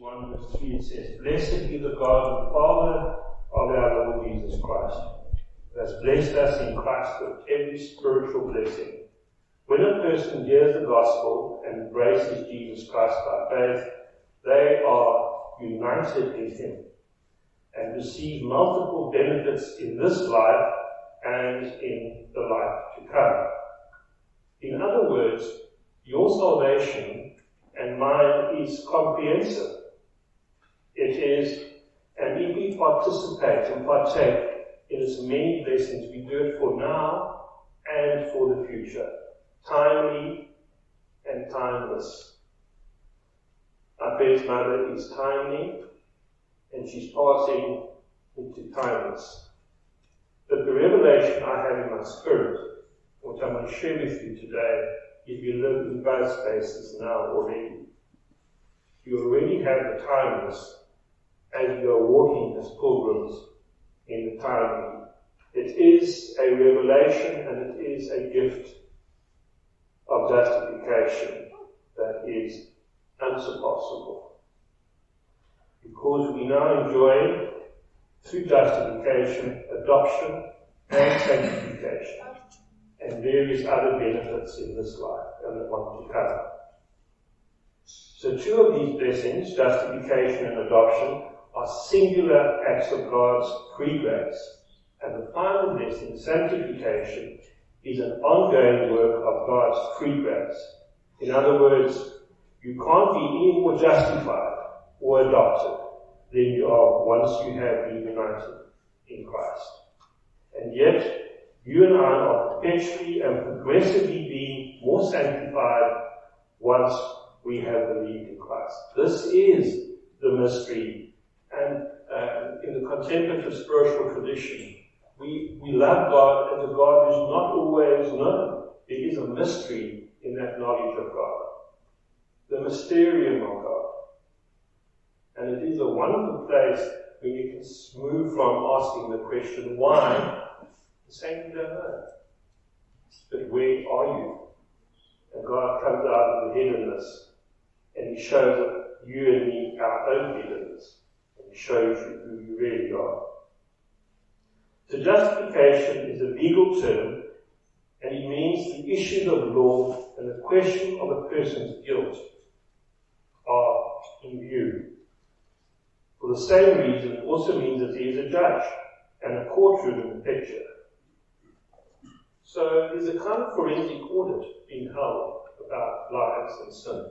1 verse 3 it says, Blessed be the God and Father of our Lord Jesus Christ, who has blessed us in Christ with every spiritual blessing. When a person hears the gospel and embraces Jesus Christ by faith, they are united in Him and receive multiple benefits in this life and in the life to come. In other words, your salvation and mine is comprehensive. It is, and if we participate and partake in as many blessings, we do it for now and for the future, timely and timeless. My best mother is timely and she's passing into timeless. But the revelation I have in my spirit, what I'm going to share with you today, if you live in both spaces now already, you already have the timeless as you are walking as pilgrims in the time. It is a revelation and it is a gift of justification that is unsurpassable. Because we now enjoy, through justification, adoption and sanctification, and various other benefits in this life and the one to come. So two of these blessings, justification and adoption, are singular acts of God's free grace. And the final blessing, sanctification, is an ongoing work of God's free grace. In other words, you can't be any more justified or adopted than you are once you have been united in Christ. And yet, you and I are perpetually and progressively being more sanctified once we have believed in Christ. This is the mystery. And uh, in the contemplative spiritual tradition, we, we love God and the God is not always known. It is a mystery in that knowledge of God. The mysterium of God. And it is a wonderful place when you can move from asking the question, why, to saying you don't know. But where are you? And God comes out of the hiddenness and He shows you and me our own hiddenness. He shows you who you really are. So justification is a legal term and it means the issues of law and the question of a person's guilt are in view. For the same reason, it also means that there is a judge and a courtroom in the picture. So there's a kind of forensic audit in hell about lives and sin.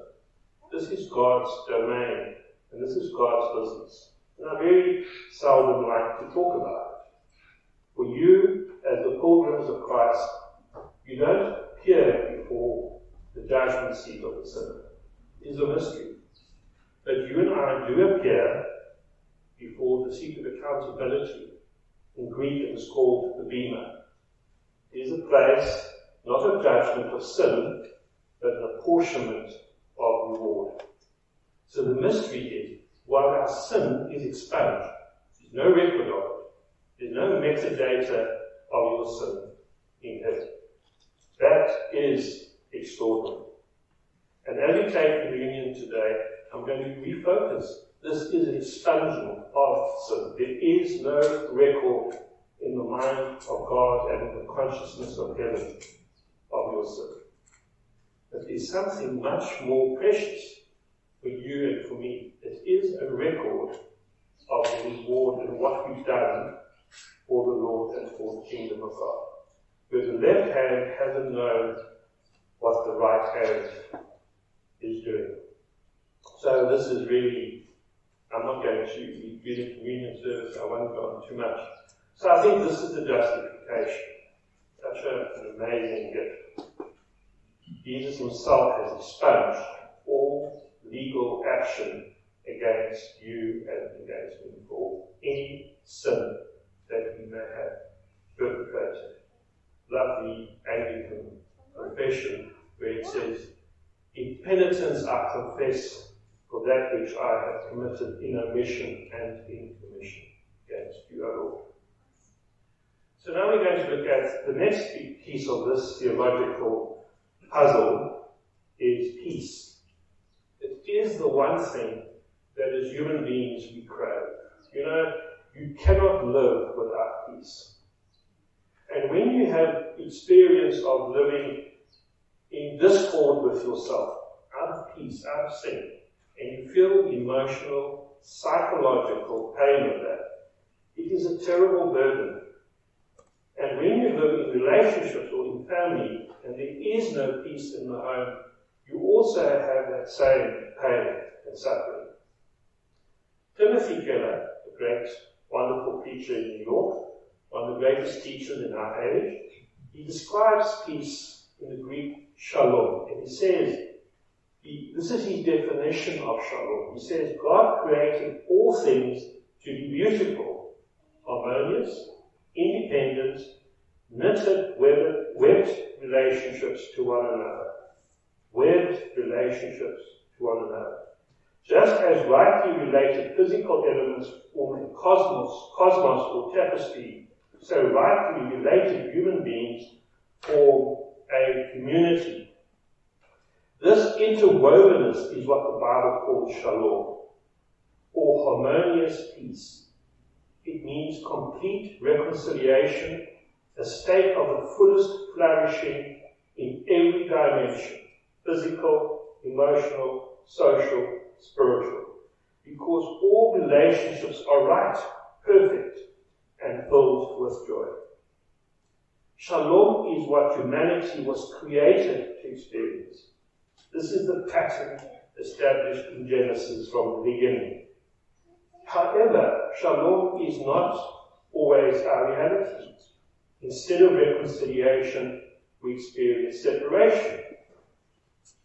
This is God's domain, and this is God's business. And I very seldom like to talk about it. For you, as the pilgrims of Christ, you don't appear before the judgment seat of the sinner. It is a mystery. But you and I do appear before the seat of accountability. In Greek, it is called the Bema. It is a place not of judgment of sin, but an apportionment of reward. So the mystery is, while our sin is expunged, there's no record of it, there's no metadata of your sin in heaven. That is extraordinary. And as we take communion today, I'm going to refocus. This is an expungement of sin. There is no record in the mind of God and in the consciousness of heaven of your sin. But there's something much more precious for you and for me. It is a record of the reward and what we've done for the Lord and for the kingdom of God. Where the left hand hasn't known what the right hand is doing. So this is really, I'm not going to be the communion service, I won't go on too much. So I think this is the justification. Such an amazing gift. Jesus himself has expunged all legal action against you and against me for any sin that we may have perpetrated. Love the Anglican confession where it says, In penitence I confess for that which I have committed in omission and in commission against you, O Lord. So now we're going to look at the next piece of this theological puzzle is peace. Is the one thing that as human beings we crave. You know, you cannot live without peace. And when you have experience of living in discord with yourself, out of peace, out of sin, and you feel emotional, psychological pain of that, it is a terrible burden. And when you live in relationships or in family and there is no peace in the home, you also have that same pain and suffering. Timothy Keller, the great, wonderful preacher in New York, one of the greatest teachers in our age, he describes peace in the Greek shalom. And he says, he, this is his definition of shalom. He says, God created all things to be beautiful, harmonious, independent, knitted, webbed, webbed relationships to one another. Webbed relationships to one another. Just as rightly related physical elements form a cosmos, cosmos or tapestry, so rightly related human beings form a community. This interwovenness is what the Bible calls shalom, or harmonious peace. It means complete reconciliation, a state of the fullest flourishing in every dimension physical, emotional, social, spiritual. Because all relationships are right, perfect, and filled with joy. Shalom is what humanity was created to experience. This is the pattern established in Genesis from the beginning. However, shalom is not always our reality. Instead of reconciliation, we experience separation.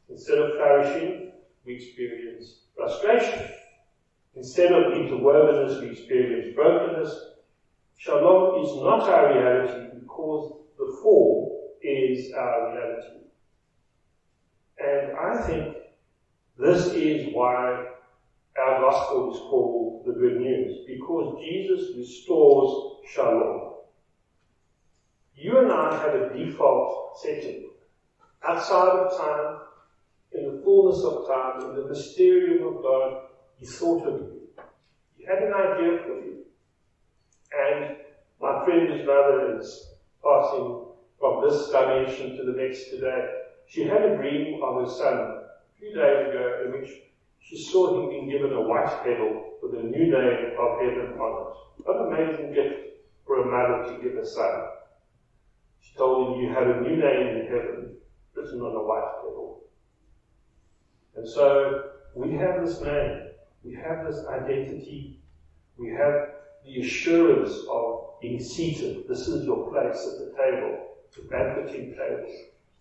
Instead of flourishing, we experience frustration. Instead of interwovenness, we experience brokenness. Shalom is not our reality because the fall is our reality. And I think this is why our gospel is called the good news, because Jesus restores shalom. You and I have a default setting. Outside of time, in the fullness of time, in the mysterium of God, He thought of you. He had an idea for you. And my friend whose mother is passing from this dimension to the next today, she had a dream of her son a few days ago in which she saw him being given a white pedal with a new name of heaven on it. What an amazing gift for a mother to give a son. She told him, You have a new name in heaven written on a white pedal. And so we have this name, we have this identity, we have the assurance of being seated. This is your place at the table, the banqueting table.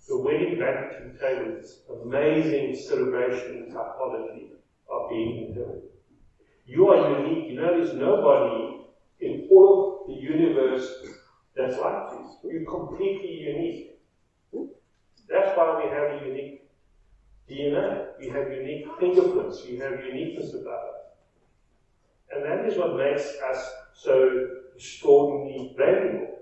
The wedding banqueting table is amazing celebration and typology of being in heaven. You are unique. You know, there's nobody in all of the universe that's like you. You're completely unique. That's why we have a unique DNA. We have unique fingerprints. We have uniqueness about us. And that is what makes us so extraordinarily valuable.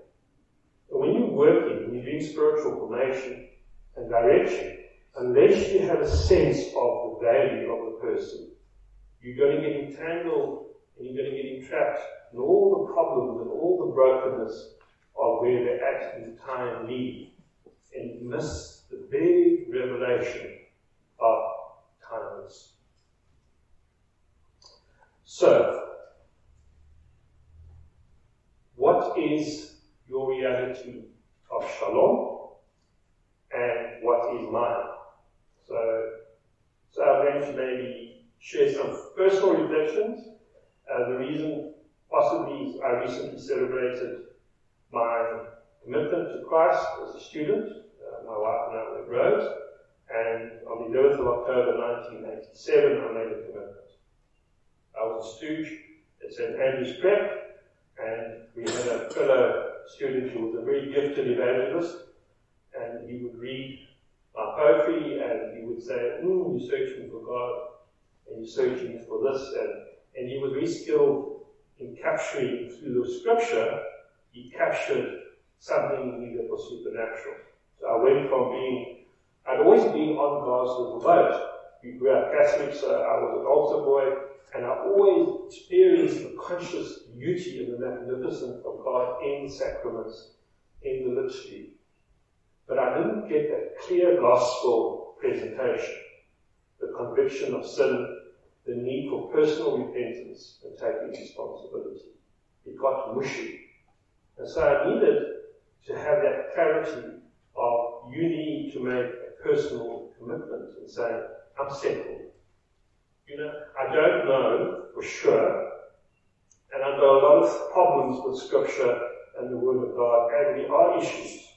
And when you're working, when you're doing spiritual formation and direction, unless you have a sense of the value of the person, you're going to get entangled and you're going to get entrapped in all the problems and all the brokenness of where they're at in time need and miss the big revelation So, what is your reality of shalom and what is mine? So, so I'm going to maybe share some personal reflections. Uh, the reason possibly I recently celebrated my commitment to Christ as a student. Uh, my wife and I went Rose. And on the 11th of October 1987, I made a commitment. I was a stooge at St. Andrew's Prep, and we had a fellow student who was a very gifted evangelist, and he would read my poetry, and he would say, mm, you're searching for God, and you're searching for this, and, and he was very skilled in capturing through the scripture, he captured something that was supernatural. So I went from being I'd always been on God's little boat, we grew up Catholic, so I was an altar boy, and I always experienced the conscious beauty and the magnificence of God in sacraments, in the liturgy. But I didn't get that clear gospel presentation, the conviction of sin, the need for personal repentance and taking responsibility. It got mushy. And so I needed to have that clarity of you need to make personal commitment and say, I'm settled. You know, I don't know for sure, and I've got a lot of problems with Scripture and the Word of God, and there are issues.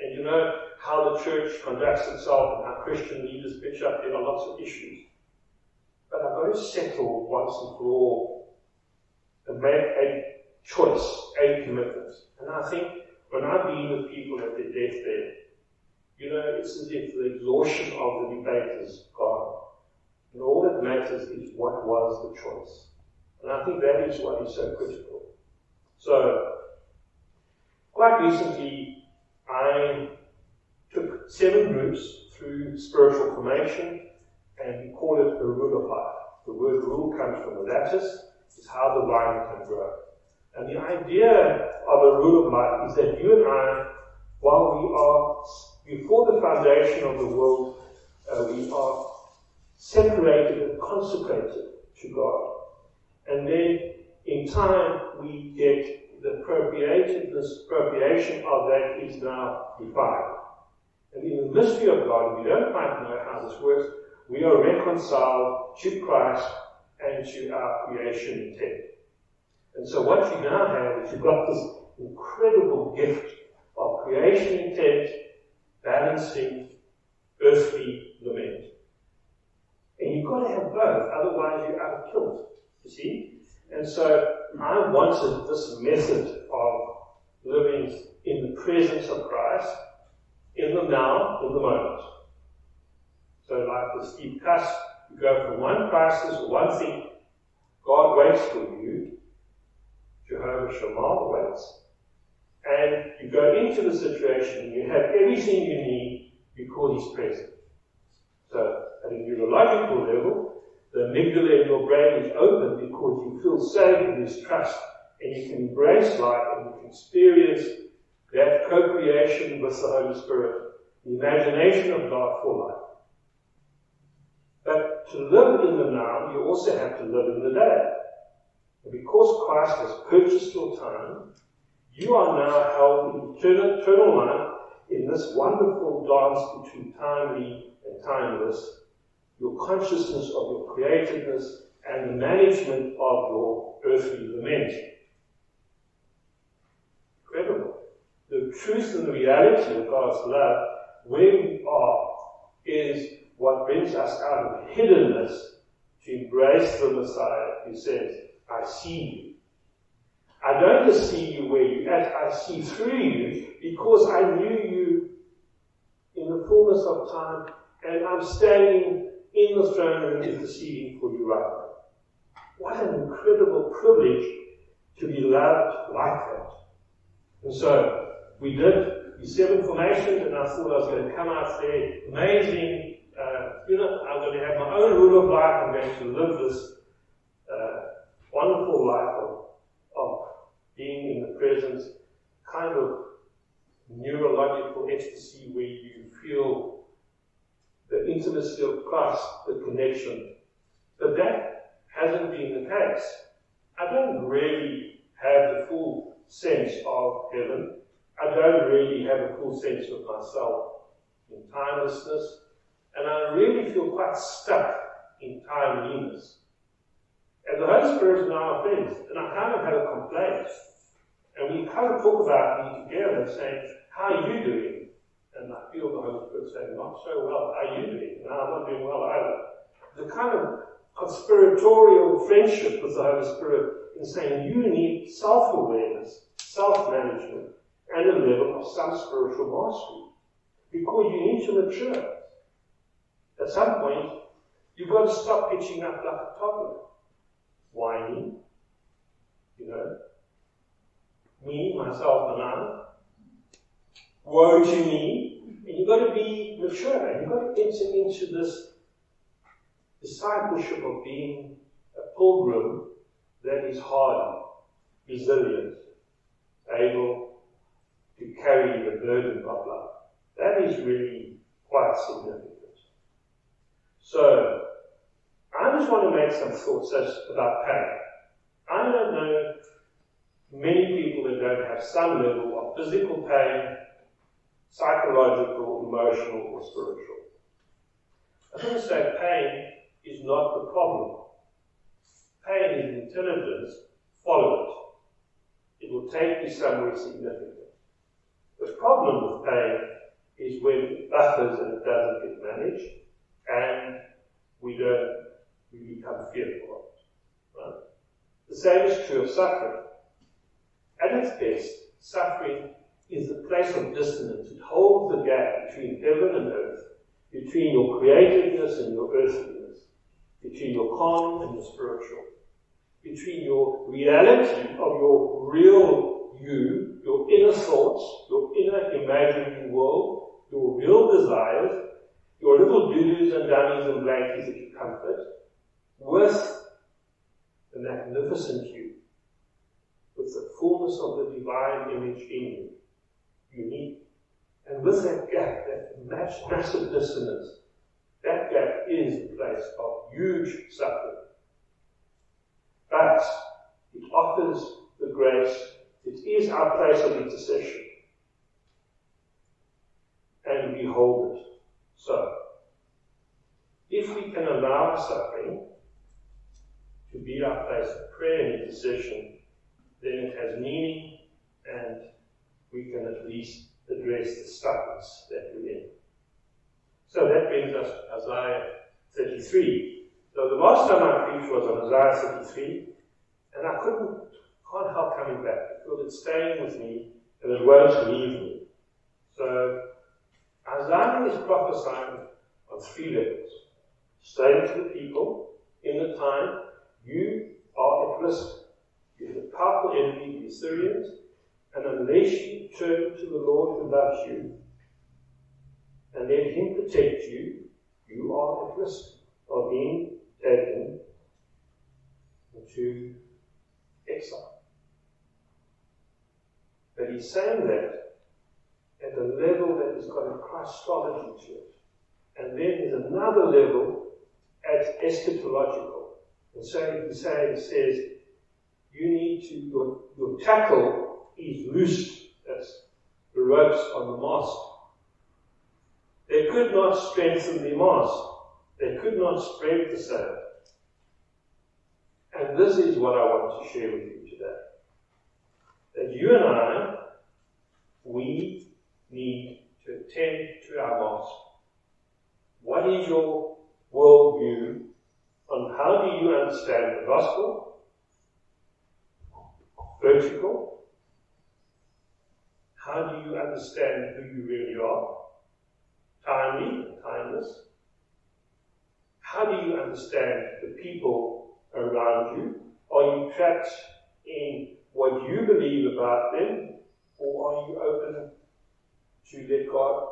And you know how the church conducts itself and how Christian leaders pitch up, there are lots of issues. But I've got to settle once and for all and make a choice, a commitment. And I think when I've been with people at their deathbed, you know, it's as if the exhaustion of the debate is gone. And all that matters is what was the choice. And I think that is what is so critical. So, quite recently, I took seven groups through spiritual formation, and we call it the rule of life. The word rule comes from the lattice, it's how the vine can grow. And the idea of a rule of life is that you and I, while we are before the foundation of the world, uh, we are separated and consecrated to God. And then in time, we get the appropriatedness, appropriation of that is now defined. And in the mystery of God, we don't quite know how this works. We are reconciled to Christ and to our creation intent. And so what you now have is you've got this incredible gift of creation intent balancing earthly lament. And you've got to have both, otherwise you're out of kilt. You see? And so I wanted this method of living in the presence of Christ, in the now, in the moment. So like the steep cusp, you go from one crisis or one thing, God waits for you, Jehovah Shammah waits, and you go into the situation you have everything you need because He's present. So, at a neurological level, the amygdala in your brain is open because you feel safe in His trust and you can embrace life and you can experience that co creation with the Holy Spirit, the imagination of God for life. But to live in the now, you also have to live in the day. And because Christ has purchased your time, you are now held in eternal life in this wonderful dance between timely and timeless, your consciousness of your creativeness and the management of your earthly lament. Incredible. The truth and the reality of God's love, where we are, is what brings us out of hiddenness to embrace the Messiah who says, I see you. I don't just see you where you're at, I see through you because I knew you in the fullness of time and I'm standing in the throne room interceding for you right now. What an incredible privilege to be loved like that. And so we did the seven formations and I thought I was going to come out there amazing. Uh, you know, I'm going to have my own rule of life. I'm going to live this uh, wonderful life of, of in kind of neurological ecstasy where you feel the intimacy of Christ, the connection. But that hasn't been the case. I don't really have the full sense of heaven. I don't really have a full sense of myself in timelessness. And I really feel quite stuck in timeliness. And the Holy Spirit is now friend. And I kind of have a complaint. And we kind of talk about me together saying, How are you doing? And I feel the Holy Spirit saying, Not so well. How are you doing? No, I'm not doing well either. The kind of conspiratorial friendship with the Holy Spirit in saying you need self awareness, self management, and a level of some spiritual mastery. Because you need to mature. At some point, you've got to stop pitching up like a toddler whining, you know, me, myself, and I. Woe to me. And you've got to be mature. You've got to enter into this discipleship of being a pilgrim that is hardy, resilient, able to carry the burden of life. That is really quite significant. So, I just want to make some thoughts about pain. I don't know many people don't have some level of physical pain, psychological, emotional, or spiritual. I want to say pain is not the problem. Pain is intelligence, follow it. It will take you somewhere significant. The problem with pain is when it buffers and it doesn't get managed, and we don't, we become fearful of it. Right? The same is true of suffering. At its best, suffering is the place of dissonance. It holds the gap between heaven and earth, between your creativeness and your earthliness, between your calm and your spiritual, between your reality of your real you, your inner thoughts, your inner imaginary world, your real desires, your little doodles and dummies and blankies that you comfort, with the magnificent you, with the fullness of the divine image in you, unique. And with that gap, that massive dissonance, that gap is a place of huge suffering. But it offers the grace, it is our place of intercession. And we hold it. So, if we can allow suffering to be our place of prayer and intercession, then it has meaning and we can at least address the stubbornness that we're in. So that brings us to Isaiah 33. So the last time I preached was on Isaiah 33, and I couldn't, can't help coming back because it's staying with me and it won't leave me. So Isaiah is prophesying on three levels. Saying to the people in the time, you are at risk. Have a powerful enemy, the Assyrians, and unless you turn to the Lord who loves you and let Him protect you, you are at risk of being taken into exile. But he's saying that at a level that has got a Christology to it. And then there's another level at eschatological. And so he says you need to, your, your tackle is loosed. That's the ropes on the mast. They could not strengthen the mast. They could not spread the sail. And this is what I want to share with you today. That you and I, we need to attend to our loss. What is your worldview on how do you understand the gospel? Vertical. How do you understand who you really are? Timely timeless. How do you understand the people around you? Are you trapped in what you believe about them, or are you open to let God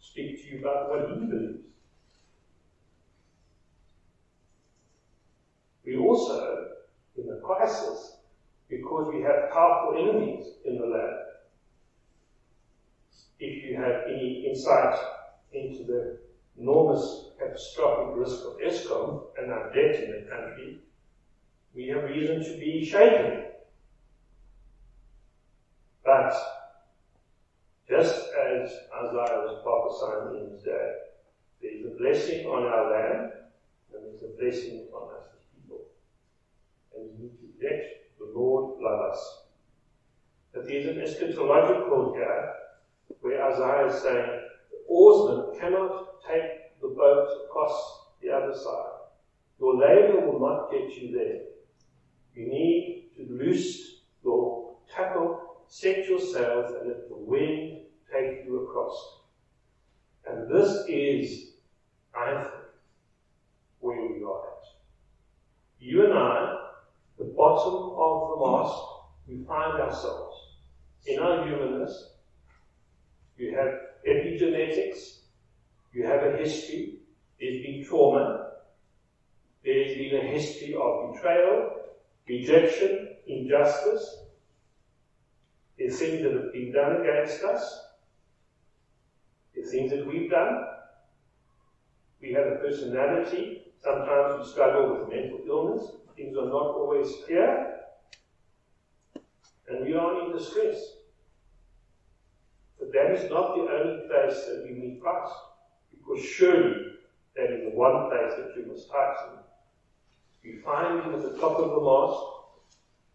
speak to you about what He believes. We also, in the crisis, because we have powerful enemies in the land, if you have any insight into the enormous catastrophic risk of Eskom and our debt in the country, we have reason to be shaken. But just as Isaiah was prophesying in his day, there is a blessing on our land, and there's a blessing on us as people. And we need to the Lord love us. But there's an eschatological here where Isaiah is saying the oarsman cannot take the boat across the other side. Your labor will not get you there. You need to loose your tackle, set your sails, and let the wind take you across. And this is, I think, where we are at. You and I, the bottom of the mast, we find ourselves. In our humanness, you have epigenetics, you have a history, there's been trauma, There's been a history of betrayal, rejection, injustice. There's things that have been done against us. There's things that we've done. We have a personality. Sometimes we struggle with mental illness. Things are not always clear. And we are in distress. But that is not the only place that we meet Christ. Because surely that is the one place that you must tighten. You find him at the top of the mast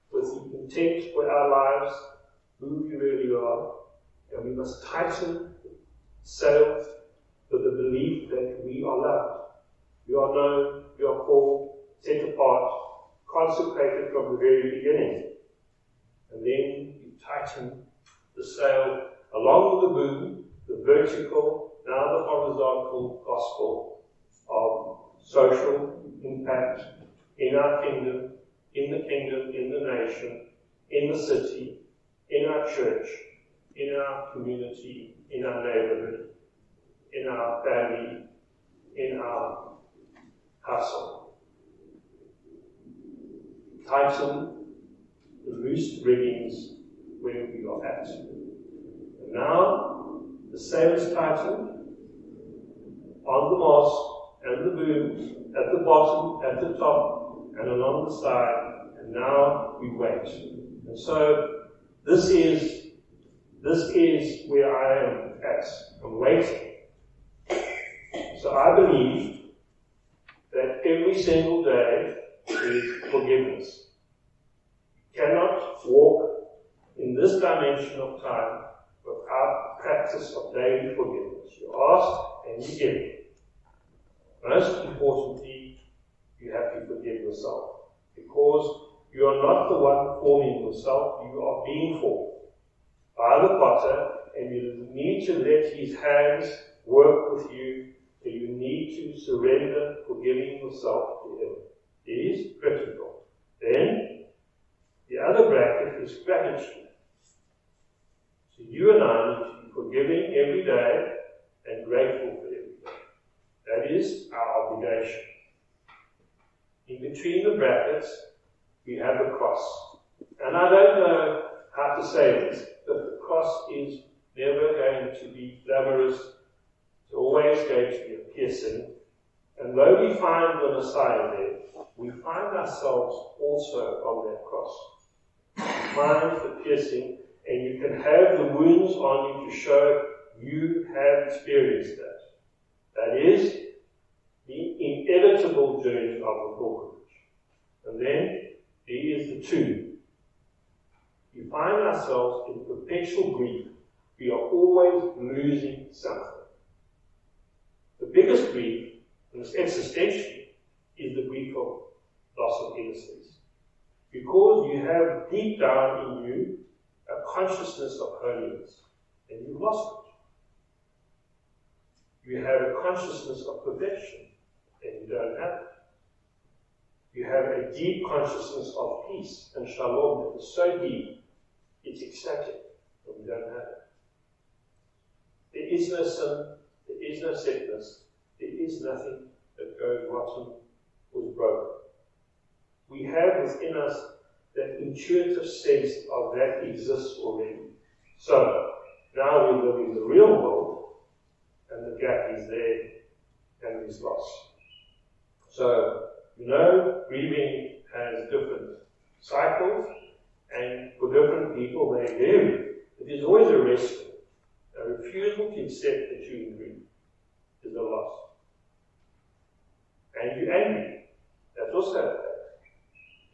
with the intent for our lives, who we really are, and we must tighten sails with the belief that we are loved. We are known, we are called, set apart, consecrated from the very beginning. And then you tighten the sail along with the boom, the vertical, now the horizontal gospel of social impact in our kingdom, in the kingdom, in the nation, in the city, in our church, in our community, in our neighborhood, in our family, in our household. The loose riggings where we are at. And now the sail is tightened on the mast and the booms at the bottom, at the top, and along the side, and now we wait. And so this is this is where I am at. I'm waiting. So I believe that every single day is forgiveness. You cannot walk in this dimension of time without the practice of daily forgiveness. You ask and you give. Most importantly, you have to forgive yourself. Because you are not the one forming yourself, you are being formed by the potter, and you need to let his hands work with you, so you need to surrender forgiving yourself to him. Is critical. Then, the other bracket is gratitude. So you and I need to be forgiving every day and grateful for every day. That is our obligation. In between the brackets, we have the cross. And I don't know how to say this, but the cross is never going to be glamorous. It's always going to be a piercing. And though we find the Messiah there, we find ourselves also on that cross. You find the piercing, and you can have the wounds on you to show you have experienced that. That is the inevitable journey of the pilgrimage. And then there is the tomb. We find ourselves in perpetual grief. We are always losing something. The biggest grief, and existential, is the grief of loss of innocence. Because you have deep down in you a consciousness of holiness, and you've lost it. You have a consciousness of perfection, and you don't have it. You have a deep consciousness of peace and shalom that is so deep, it's ecstatic, but we don't have it. There is no sin, there is no sickness, there is nothing that goes rotten or broken. We have within us that intuitive sense of that exists already. So, now we live in the real world, and the gap is there and is lost. So, you know, grieving has different cycles, and for different people they vary. It is always a risk. A refusal to accept that you grieve is a loss. And you're angry. That's also a fact.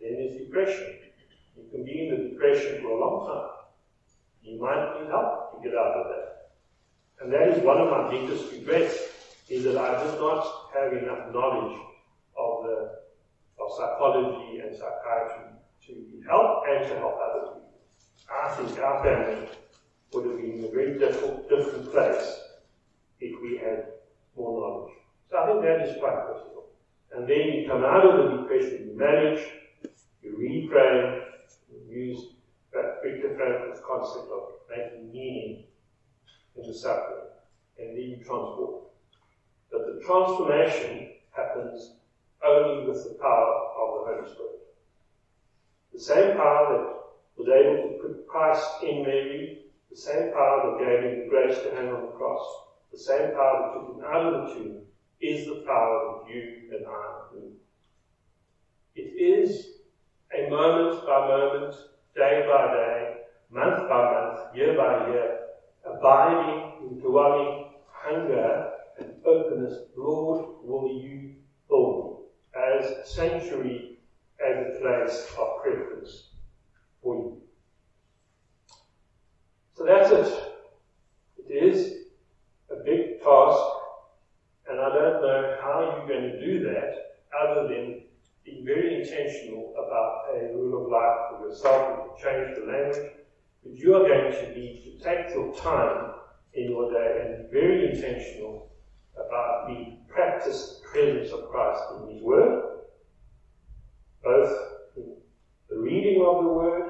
Then there's depression. You can be in the depression for a long time. You might need help to get out of that. And that is one of my biggest regrets, is that I did not have enough knowledge of the of psychology and psychiatry to help and to help other people. I think our family would have been in a very different, different place if we had more knowledge. So I think that is quite critical. And then you come out of the depression, you manage, you reframe, you use that Viktor Frankl's concept of making meaning into suffering, and then you transform. But the transformation happens only with the power of the Holy Spirit. The same power that was able to put Christ in Mary, the same power that gave him the grace to hang on the cross, the same power that took him out of the tomb, is the power that you and I need. It is a moment by moment, day by day, month by month, year by year, abiding, indwelling hunger and openness. Lord, will you me as sanctuary, as a place of preference for you. So that's it. It is a big task, and I don't know how you're going to do that other than being very intentional about a rule of life for yourself. You change the language, but you are going to need to take your time in your day and be very intentional about the practiced presence of Christ in His Word, both in the reading of the Word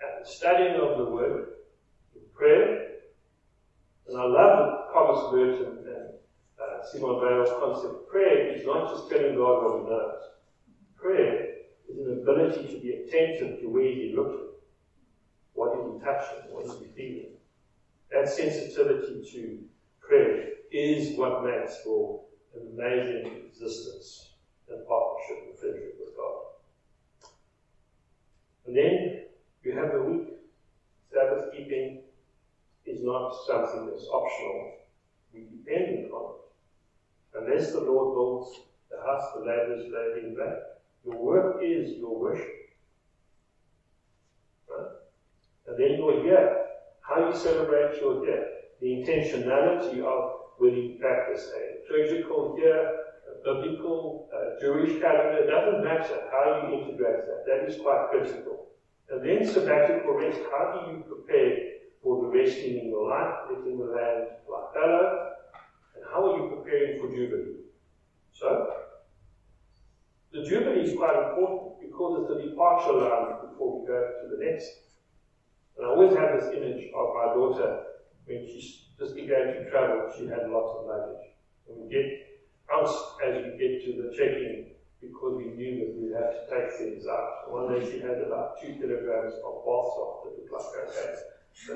and the studying of the Word, in prayer. And I love Thomas Merton and uh, Simone Weil's concept. Prayer is not just telling God what He knows. Prayer is an ability to be attentive to where He looking, what is He touching, what is He feeling. That sensitivity to prayer is what makes for an amazing existence and partnership and friendship with God. And then you have the week. Sabbath keeping is not something that's optional. We depend on it. Unless the Lord builds the house, the labor is laid in vain. Your work is your worship. Right? And then your year how you celebrate your day, the intentionality of whether you practice a liturgical year, a biblical, uh, Jewish calendar, it doesn't matter how you integrate that. That is quite critical. And then sabbatical rest, how do you prepare for the resting in your life, letting the land lie fallow? How are you preparing for Jubilee? So, the Jubilee is quite important because it's the departure line before we go to the next and I always have this image of my daughter when she just began to travel, she had lots of luggage. And we get angst as we get to the check-in because we knew that we'd have to take things out. One day she had about two kilograms of bath salt that looked like okay. So,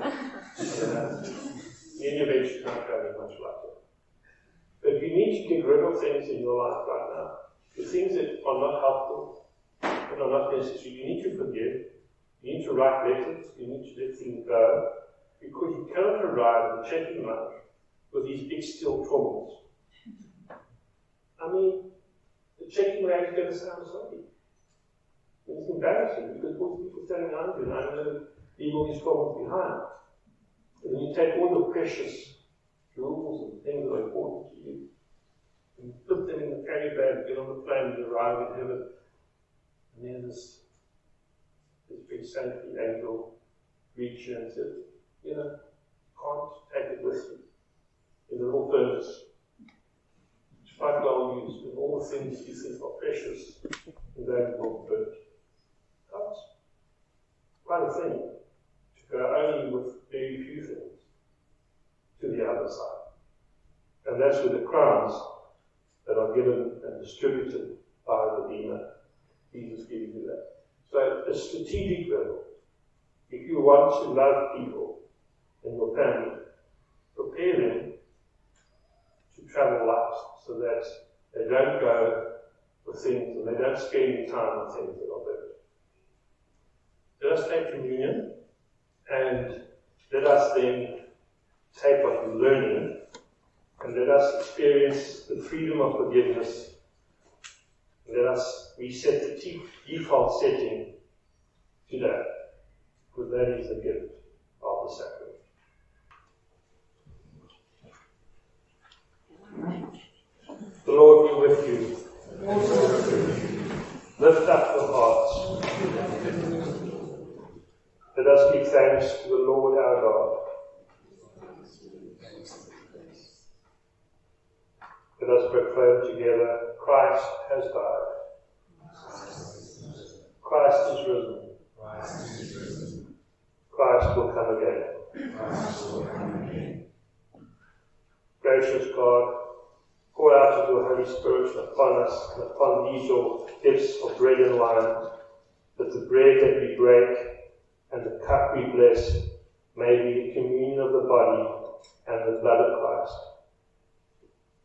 in any event, not traveling much lighter. But you need to get rid of things in your life right now. The things that are not helpful, that are not necessary, you need to forgive you need to write letters, you need to let things go, because you cannot arrive at the checking lounge with these big steel traumas. I mean, the checking lounge is going to sound sorry. It's embarrassing because the people standing around you, and I know all these problems behind. And you take all the precious jewels and things that are important to you, and you put them in the carry bag, get on the plane, and arrive in heaven. And then this this big saintly angel reached and said, you know, can't take it with you. In the little furnace, it's quite well used, and all the things you think are precious and valuable burnt. That's quite a thing to go only with very few things to the other side. And that's where the crowns that are given and distributed by the Redeemer, Jesus gives you that. So a strategic level. If you want to love people in your family, prepare them to travel light so that they don't go for things and they don't spend time on things that are better. Let us take communion and let us then what we're learning and let us experience the freedom of forgiveness let us reset the default setting today, because that is the gift of the sacrament. The Lord be with you. Lift up the hearts. Let us give thanks to the Lord our God. Let us proclaim together Christ has died. Christ is risen. Christ will come again. Gracious God, pour out of your your Holy Spirit upon us and upon these your gifts of bread and wine, that the bread that we break and the cup we bless may be the communion of the body and the blood of Christ.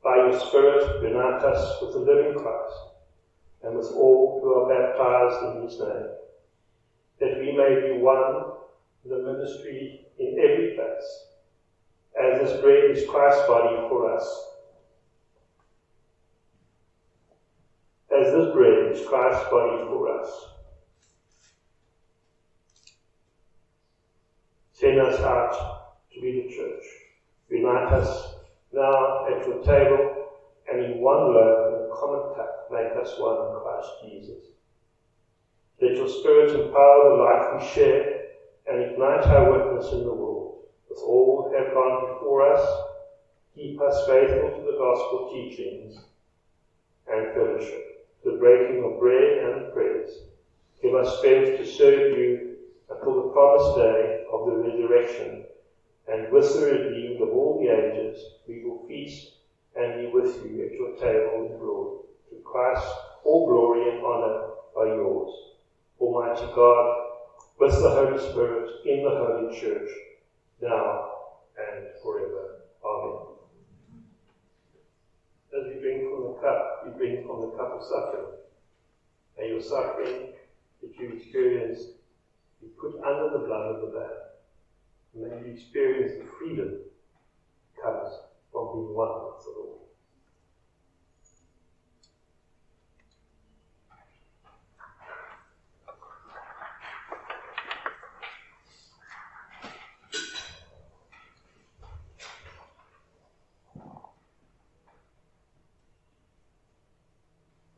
By your Spirit, unite us with the living Christ and with all who are baptized in his name, that we may be one in the ministry in every place, as this bread is Christ's body for us. As this bread is Christ's body for us. Send us out to be the church. Unite us now at your table and in one loaf and common cup make us one in Christ Jesus. Let your Spirit empower the life we share and ignite our witness in the world. With all who have gone before us, keep us faithful to the gospel teachings and fellowship, the breaking of bread and prayers. Give us strength to serve you until the promised day of the resurrection, and with the redeemed of all the ages, we will feast and be with you at your table in glory. To Christ, all glory and honor are yours. Almighty God, with the Holy Spirit in the Holy Church, now and forever. Amen. As we drink from the cup, we drink from the cup of suffering. May your suffering that you experience be put under the blood of the Lamb. May you experience the freedom that comes from being one with the Lord.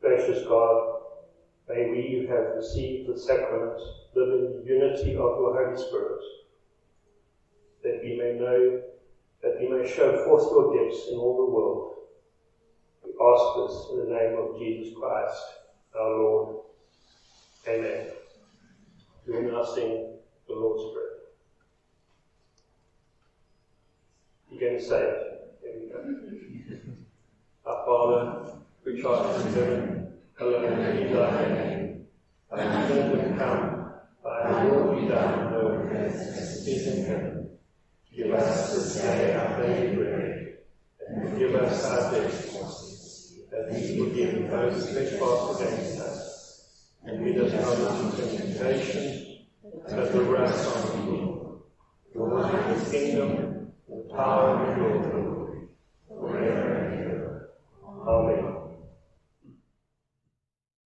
Gracious God, may we who have received the sacrament live in the unity of your Holy Spirit, that we may know, that we may show forth your gifts in all the world. We ask this in the name of Jesus Christ, our Lord. Amen. We will now sing the Lord's Prayer. You can say it. Here. Our Father, which art in heaven, hallowed be thy name. Thy kingdom come, thy will be done on earth as it is in heaven. Give us this day our daily bread, and forgive us our debts, as we forgive those who trespass against us. And lead us not into temptation, but deliver us from evil. For thine is the kingdom, the power, and the glory, forever and ever. Amen.